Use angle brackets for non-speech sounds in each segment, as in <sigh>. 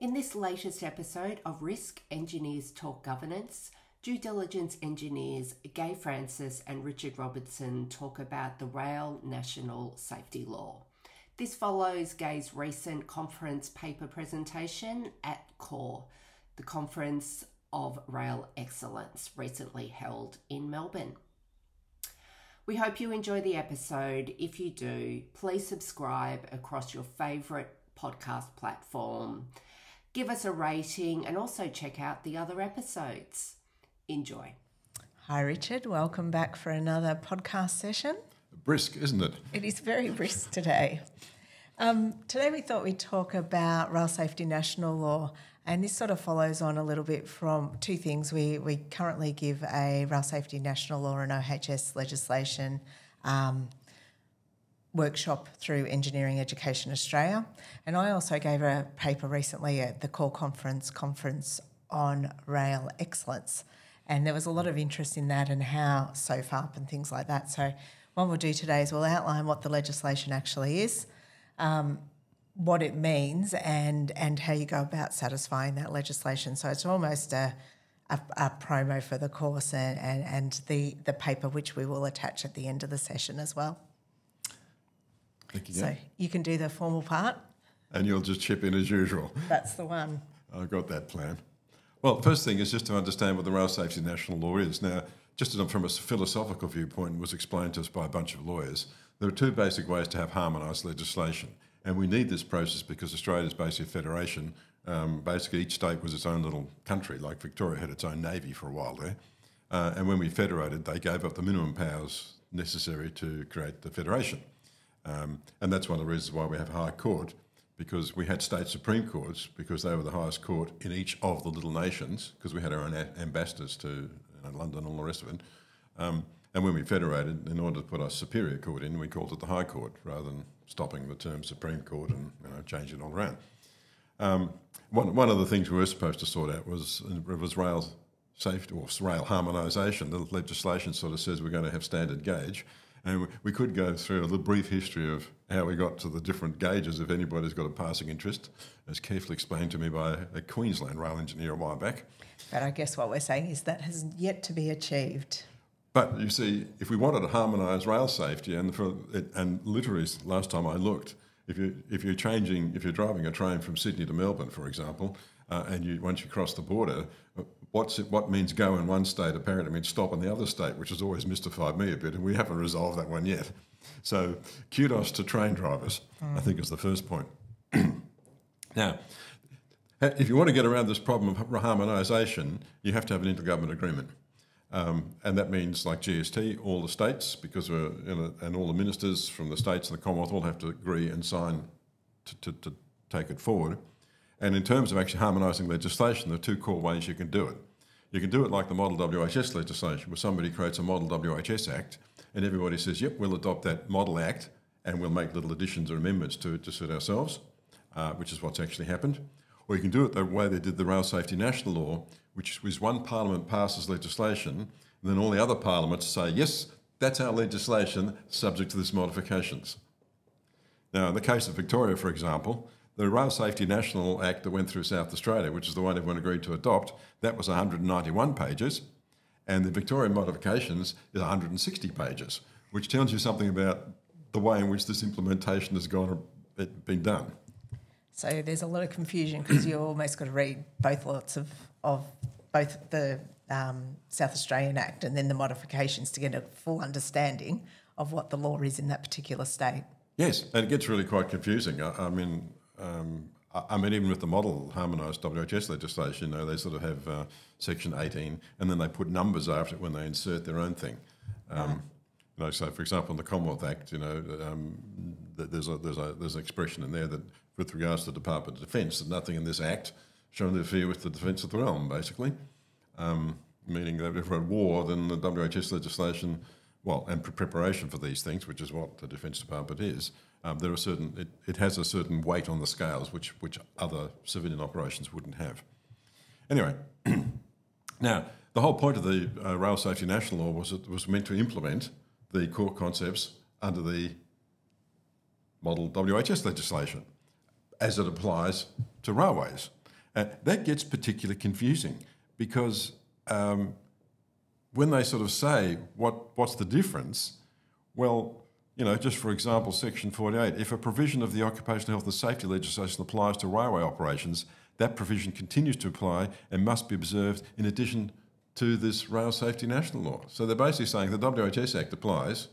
In this latest episode of Risk Engineers Talk Governance, due diligence engineers Gaye Francis and Richard Robinson talk about the Rail National Safety Law. This follows Gaye's recent conference paper presentation at CORE, the Conference of Rail Excellence, recently held in Melbourne. We hope you enjoy the episode. If you do, please subscribe across your favourite podcast platform give us a rating, and also check out the other episodes. Enjoy. Hi, Richard. Welcome back for another podcast session. Brisk, isn't it? It is very brisk today. Um, today, we thought we'd talk about rail safety national law, and this sort of follows on a little bit from two things. We, we currently give a rail safety national law and OHS legislation um, workshop through Engineering Education Australia. And I also gave a paper recently at the CORE Conference conference on rail excellence. And there was a lot of interest in that and how SFAIRP and things like that. So what we'll do today is we'll outline what the legislation actually is, um, what it means, and and how you go about satisfying that legislation. So it's almost a a, a promo for the course and, and, and the, the paper which we will attach at the end of the session as well. Thank you. So you can do the formal part. And you'll just chip in as usual. That's the one. I've got that plan. Well, first thing is just to understand what the Rail Safety National Law is. Now, just from a philosophical viewpoint, was explained to us by a bunch of lawyers. There are two basic ways to have harmonised legislation, and we need this process because Australia is basically a federation. Um, basically, each state was its own little country. Like Victoria had its own navy for a while there, uh, and when we federated, they gave up the minimum powers necessary to create the federation. Um, and that's one of the reasons why we have high court, because we had state supreme courts, because they were the highest court in each of the little nations, because we had our own a- ambassadors to you know, London and all the rest of it. Um, and when we federated, in order to put our superior court in, we called it the High Court, rather than stopping the term Supreme Court and you know, changing it all around. Um, one, one of the things we were supposed to sort out was was rail safety or rail harmonisation. The legislation sort of says we're going to have standard gauge, and we could go through a little brief history of how we got to the different gauges if anybody's got a passing interest, as carefully explained to me by a Queensland rail engineer a while back. But I guess what we're saying is that has yet to be achieved. But you see, if we wanted to harmonise rail safety, and for it, and literally last time I looked, if you if you're changing, if you're driving a train from Sydney to Melbourne, for example, uh, and you once you cross the border, what's it, what means go in one state apparently means stop in the other state, which has always mystified me a bit, and we haven't resolved that one yet. So kudos to train drivers, mm. I think is the first point. <clears throat> now, if you want to get around this problem of harmonisation, you have to have an intergovernment agreement. Um, and that means, like GST, all the states, because we're a, and all the ministers from the states and the Commonwealth all have to agree and sign to, to, to take it forward. And in terms of actually harmonising legislation, there are two core ways you can do it. You can do it like the Model WHS legislation, where somebody creates a Model WHS Act, and everybody says, yep, we'll adopt that Model Act, and we'll make little additions or amendments to it to suit ourselves, uh, which is what's actually happened. Or you can do it the way they did the Rail Safety National Law, which was one parliament passes legislation, and then all the other parliaments say, yes, that's our legislation, subject to these modifications. Now, in the case of Victoria, for example, the Rail Safety National Act that went through South Australia, which is the one everyone agreed to adopt, that was 191 pages, and the Victorian modifications is 160 pages, which tells you something about the way in which this implementation has gone been done. So there's a lot of confusion because you almost got to read both lots of, of both the um, South Australian Act and then the modifications to get a full understanding of what the law is in that particular state. Yes, and it gets really quite confusing. I, I mean, um, I mean, even with the model harmonised WHS legislation, you know, they sort of have uh, Section 18, and then they put numbers after it when they insert their own thing. Um, right. You know, so for example, in the Commonwealth Act, you know, um, there's a there's a there's an expression in there that, with regards to the Department of Defence, that nothing in this Act shall interfere with the defence of the realm, basically, um, meaning that if we're at war, then the WHS legislation, well, and preparation for these things, which is what the Defence Department is, um, there are certain it, it has a certain weight on the scales which which other civilian operations wouldn't have. Anyway, <clears throat> now the whole point of the uh, Rail Safety National Law was it was meant to implement the core concepts under the model WHS legislation as it applies to railways. Uh, that gets particularly confusing because um, when they sort of say what what's the difference, well, you know, just for example, Section 48, if a provision of the occupational health and safety legislation applies to railway operations, that provision continues to apply and must be observed in addition to this Rail Safety National Law. So they're basically saying the WHS Act applies.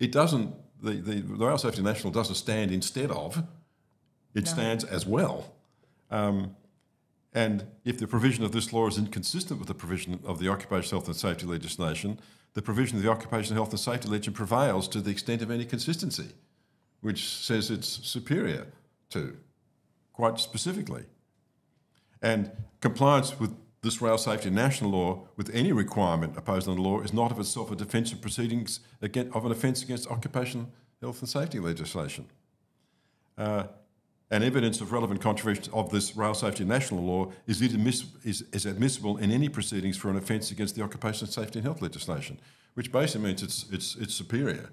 It doesn't, the, the, the Rail Safety National doesn't stand instead of, it No. stands as well. Um, and if the provision of this law is inconsistent with the provision of the occupational health and safety legislation, the provision of the occupational health and safety legislation prevails to the extent of any consistency, which says it's superior to, quite specifically. And compliance with this rail safety national law with any requirement imposed on the law is not of itself a defence of proceedings against, of an offence against occupational health and safety legislation. Uh, and evidence of relevant controversy of this rail safety national law is, is, is admissible in any proceedings for an offence against the occupational safety and health legislation, which basically means it's, it's, it's superior.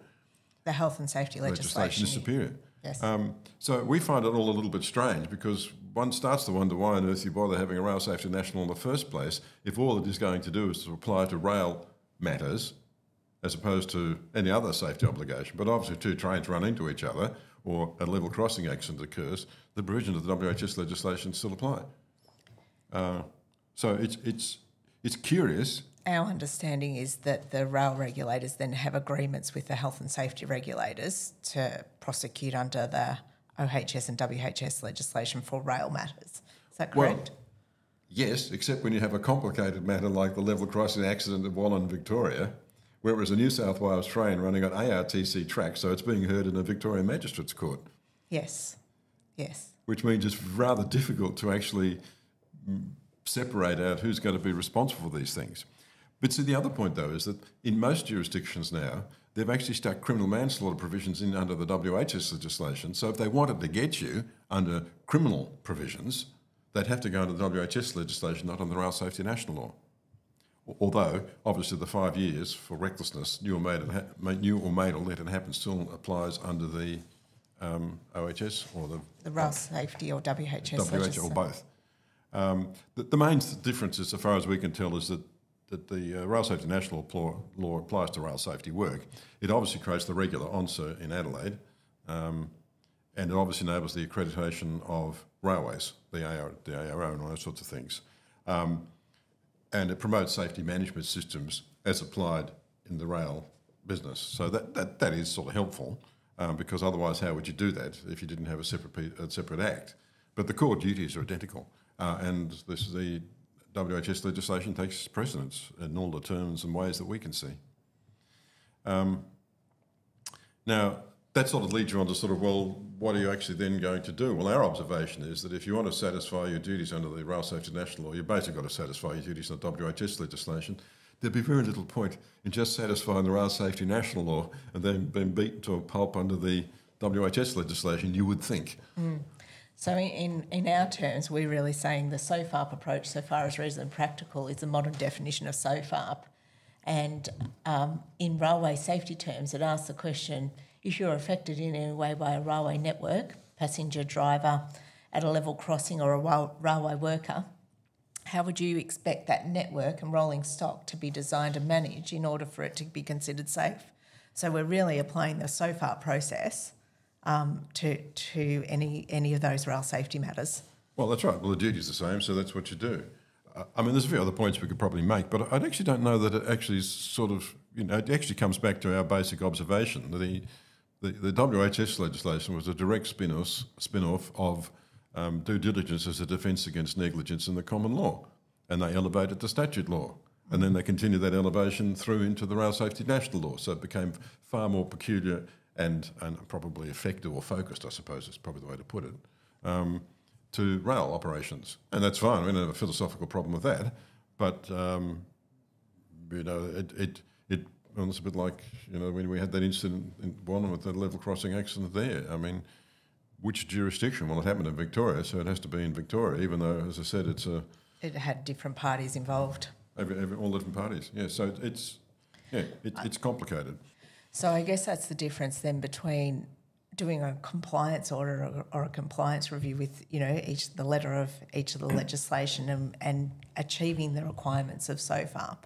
The health and safety Legislation legislation. is superior. Yes. Um, so we find it all a little bit strange because one starts to wonder why on earth you bother having a rail safety national in the first place if all it is going to do is to apply to rail matters as opposed to any other safety obligation. But obviously, two trains run into each other or a level crossing accident occurs, the provisions of the WHS legislation still apply. Uh, so it's it's it's curious. Our understanding is that the rail regulators then have agreements with the health and safety regulators to prosecute under the OHS and WHS legislation for rail matters. Is that Well, correct? Yes, except when you have a complicated matter like the level crossing accident at Wallan, Victoria, where it was a New South Wales train running on ARTC track, so it's being heard in a Victorian Magistrates Court, yes. Yes. which means it's rather difficult to actually mm, separate out who's going to be responsible for these things. But see, the other point though is that in most jurisdictions now, they've actually stuck criminal manslaughter provisions in under the WHS legislation. So if they wanted to get you under criminal provisions, they'd have to go under the WHS legislation, not under the Rail Safety National Law. Although, obviously, the five years for recklessness, knew or made, ha- knew or made or let it happen, still applies under the um, OHS or the The rail safety or WHS WHO or both. Um, the, the main difference, as far as we can tell, is that, that the uh, Rail Safety National law, law applies to rail safety work. It obviously creates the regular ONRSR in Adelaide, um, and it obviously enables the accreditation of railways, the, AR, the ARO, and all those sorts of things. Um, and it promotes safety management systems as applied in the rail business. So that, that, that is sort of helpful um, because otherwise, how would you do that if you didn't have a separate, a separate act? But the core duties are identical. Uh, and this is the WHS legislation takes precedence in all the terms and ways that we can see. Um, now, that sort of leads you on to sort of, well, what are you actually then going to do? Well, our observation is that if you want to satisfy your duties under the Rail Safety National Law, you basically got to satisfy your duties under WHS legislation. There'd be very little point in just satisfying the Rail Safety National Law and then being beaten to a pulp under the WHS legislation, you would think. So in, in our terms, we're really saying the SFAIRP approach, so far as reasonably practical, is a modern definition of SFAIRP. And um, in railway safety terms, it asks the question, if you're affected in any way by a railway network, passenger, driver, at a level crossing or a railway worker, how would you expect that network and rolling stock to be designed and managed in order for it to be considered safe? So we're really applying the SFAIRP process um, to to any any of those rail safety matters. Well, that's right. Well, the duty's the same, so that's what you do. Uh, I mean, there's a few other points we could probably make, but I actually don't know that it actually sort of, you know, it actually comes back to our basic observation. That the, the, the WHS legislation was a direct spin-off, spin-off of um, due diligence as a defence against negligence in the common law, and they elevated the statute law. And then they continued that elevation through into the rail safety national law. So it became far more peculiar and, and probably effective or focused, I suppose is probably the way to put it. Um, to rail operations, and that's fine. We don't have a philosophical problem with that, but um, you know, it it it well, it's a bit like you know when we had that incident in Wallan with the level crossing accident there. I mean, which jurisdiction? Well, it happened in Victoria, so it has to be in Victoria, even though, as I said, it's a It had different parties involved. every, every, all different parties. Yeah, so it's yeah, it, it's complicated. So I guess that's the difference then between doing a compliance order or, or, a compliance review with you know each the letter of each of the legislation and, and achieving the requirements of SFAIRP.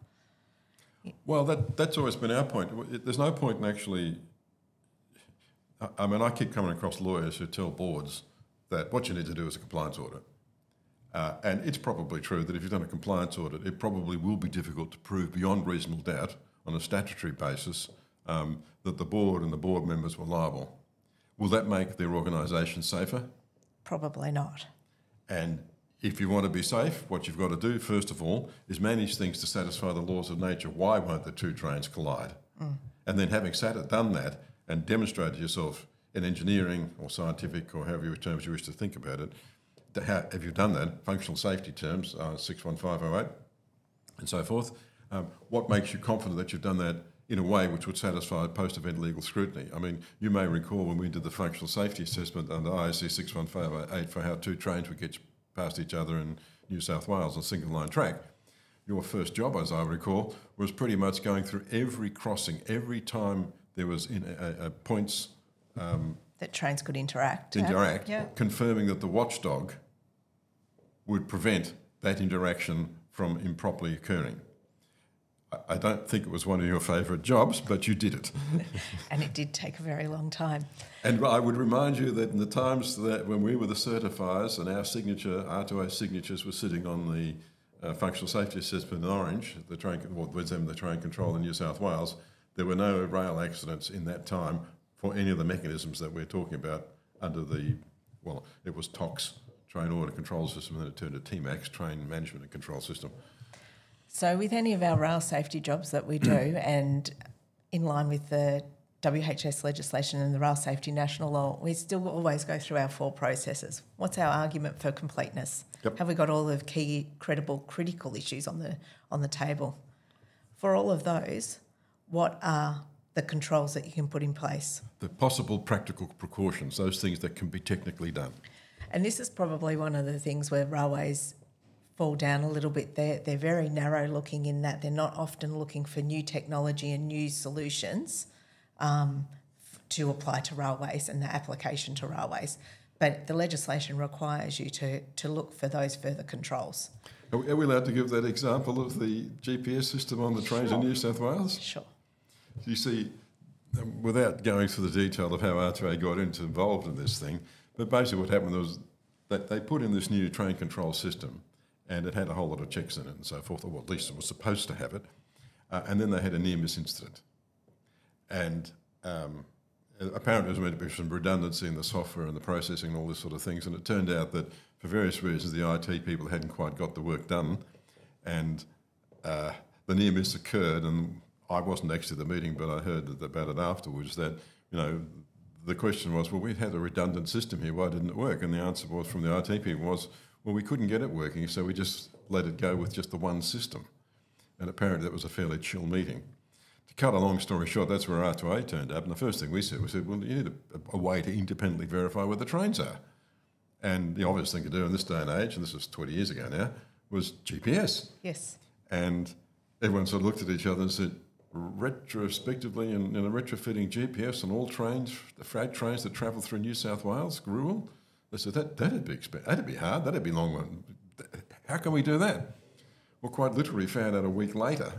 Well, that that's always been our point. There's no point in actually. I mean, I keep coming across lawyers who tell boards that what you need to do is a compliance audit. Uh, and it's probably true that if you've done a compliance audit, it probably will be difficult to prove beyond reasonable doubt on a statutory basis um, that the board and the board members were liable. Will that make their organisation safer? Probably not. And if you want to be safe, what you've got to do, first of all, is manage things to satisfy the laws of nature. Why won't the two trains collide? Mm. And then, having sat it, done that, and demonstrated yourself in engineering or scientific or however terms you wish to think about it, how, have you done that? Functional safety terms, uh, 61508, and so forth. Um, what makes you confident that you've done that in a way which would satisfy post-event legal scrutiny? I mean, you may recall when we did the functional safety assessment under IEC 61508 for how two trains would get past each other in New South Wales on single line track. Your first job, as I recall, was pretty much going through every crossing, every time there was in a, a points um, that trains could interact. Interact, yeah. confirming that the watchdog would prevent that interaction from improperly occurring. I don't think it was one of your favourite jobs, but you did it. <laughs> and it did take a very long time. And I would remind you that in the times that when we were the certifiers and our signature, R2A signatures were sitting on the uh, functional safety assessment in Orange, the train, well, with them, the train control in New South Wales, there were no rail accidents in that time for any of the mechanisms that we're talking about under the, well, it was TOCS, Train Order Control System, and then it turned to TMACS, Train Management and Control System. So, with any of our rail safety jobs that we do, mm. and in line with the WHS legislation and the Rail Safety National Law, we still always go through our four processes. What's our argument for completeness? Yep. Have we got all the key, credible, critical issues on the on the table? For all of those, what are the controls that you can put in place? The possible practical precautions, those things that can be technically done. And this is probably one of the things where railways fall down a little bit. They're, they're very narrow looking in that they're not often looking for new technology and new solutions um, to apply to railways and the application to railways. But the legislation requires you to, to look for those further controls. Are we allowed to give that example of the GPS system on the trains sure. in New South Wales? Sure. You see, um, without going through the detail of how R2A got into, involved in this thing, but basically what happened was that they put in this new train control system and it had a whole lot of checks in it and so forth, or at least it was supposed to have it. Uh, and then they had a near miss incident. And um, apparently there was meant to be some redundancy in the software and the processing and all this sort of things. And it turned out that for various reasons, the IT people hadn't quite got the work done. And uh, the near miss occurred, and I wasn't actually at the meeting, but I heard about it afterwards that, you know, the question was, well, we had a redundant system here, why didn't it work? And the answer was from the IT people was, well, we couldn't get it working, so we just let it go with just the one system. And apparently that was a fairly chill meeting. To cut a long story short, that's where R2A turned up. And the first thing we said, we said, well, you need a, a way to independently verify where the trains are. And the obvious thing to do in this day and age, and this was 20 years ago now, was GPS. Yes. And everyone sort of looked at each other and said, retrospectively in, in a retrofitting GPS on all trains, the freight trains that travel through New South Wales, rural. They said that that'd be exp- that'd be hard. That'd be long. One. How can we do that? Well, quite literally, found out a week later.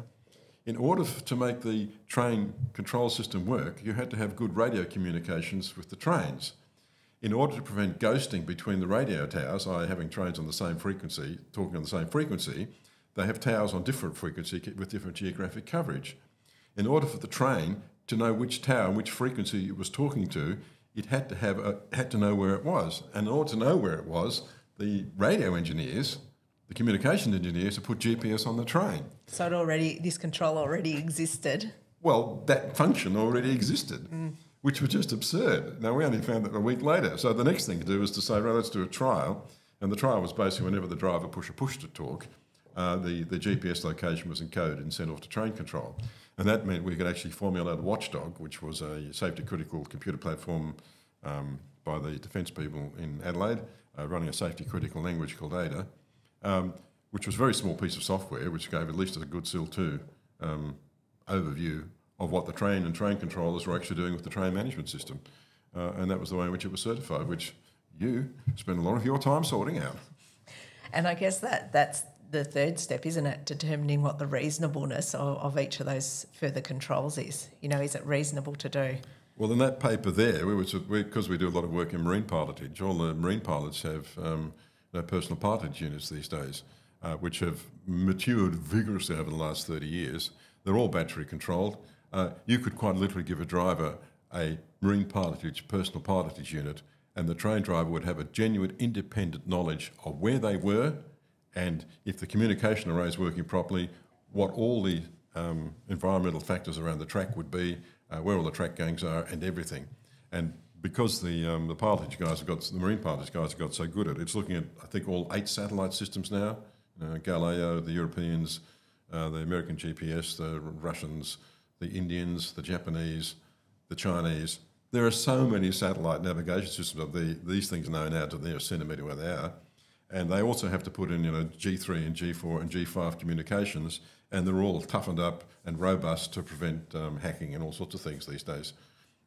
In order to make the train control system work, you had to have good radio communications with the trains. In order to prevent ghosting between the radio towers, i.e., having trains on the same frequency, talking on the same frequency, they have towers on different frequency with different geographic coverage. In order for the train to know which tower and which frequency it was talking to, it had to have a, had to know where it was. And in order to know where it was, the radio engineers, the communication engineers, had put GPS on the train. So it already this control already existed. Well, that function already existed, mm. which was just absurd. Now we only found that a week later. So the next thing to do was to say, right, let's do a trial. And the trial was basically whenever the driver pushed a push to talk, uh, the, the GPS location was encoded and sent off to train control. And that meant we could actually formulate a watchdog, which was a safety critical computer platform um, by the defence people in Adelaide, uh, running a safety critical language called Ada, um, which was a very small piece of software, which gave at least a good SIL 2 um, overview of what the train and train controllers were actually doing with the train management system. uh, and that was the way in which it was certified, which you spend a lot of your time sorting out. And I guess that that's the third step, isn't it? Determining what the reasonableness of, of each of those further controls is. You know, is it reasonable to do? Well, in that paper there, because we, we, do a lot of work in marine pilotage. All the marine pilots have um, personal pilotage units these days, uh, which have matured vigorously over the last 30 years. They're all battery controlled. Uh, you could quite literally give a driver a marine pilotage, personal pilotage unit, and the train driver would have a genuine independent knowledge of where they were and if the communication array is working properly, what all the um, environmental factors around the track would be, uh, where all the track gangs are, and everything. And because the um, the pilotage guys have got the marine pilotage guys have got so good at it, it's looking at I think all eight satellite systems now. Uh, Galileo, the Europeans, uh, the American GPS, the Russians, the Indians, the Japanese, the Chinese. There are so many satellite navigation systems of the, these things known now to the centimetre where they are. And they also have to put in, you know, G3 and G4 and G5 communications, and they're all toughened up and robust to prevent um, hacking and all sorts of things these days.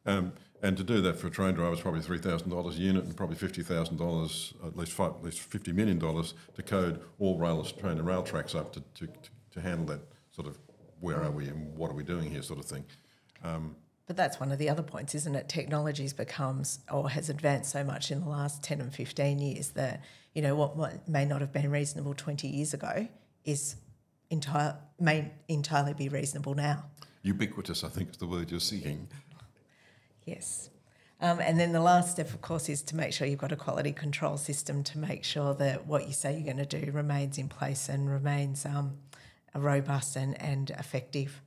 Um, and to do that for a train driver is probably three thousand dollars a unit, and probably fifty thousand dollars, at least five, at least fifty million dollars to code all rail train and rail tracks up to, to, to handle that sort of where are we and what are we doing here sort of thing. Um, but that's one of the other points, isn't it? Technology's becomes or has advanced so much in the last 10 and 15 years that, you know, what may not have been reasonable 20 years ago is entire may entirely be reasonable now. Ubiquitous, I think, is the word you're seeking. Yes. Um, and then the last step, of course, is to make sure you've got a quality control system to make sure that what you say you're going to do remains in place and remains um, robust and, and effective.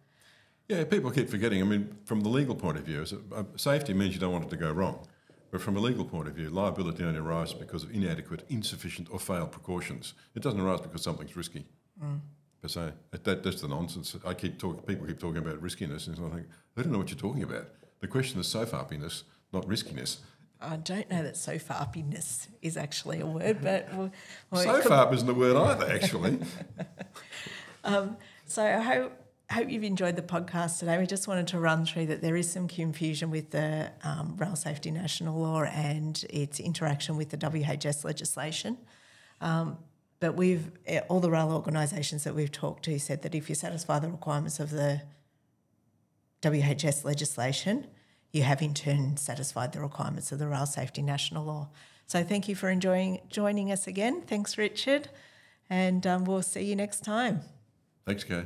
Yeah, people keep forgetting. I mean, from the legal point of view, uh, safety means you don't want it to go wrong. But from a legal point of view, liability only arises because of inadequate, insufficient, or failed precautions. It doesn't arise because something's risky. Mm. Per se, that, that's the nonsense. I keep talking. People keep talking about riskiness, and I think they don't know what you're talking about. The question is sofarpiness, not riskiness. I don't know that sofarpiness is actually a word, but well, well, isn't a word either, actually. <laughs> um, so I hope hope you've enjoyed the podcast today. We just wanted to run through that there is some confusion with the um, Rail Safety National Law and its interaction with the WHS legislation. Um, but we've eh, all the rail organisations that we've talked to said that if you satisfy the requirements of the WHS legislation, you have in turn satisfied the requirements of the Rail Safety National Law. So thank you for enjoying joining us again. Thanks, Richard, and um, we'll see you next time. Thanks, Gaye.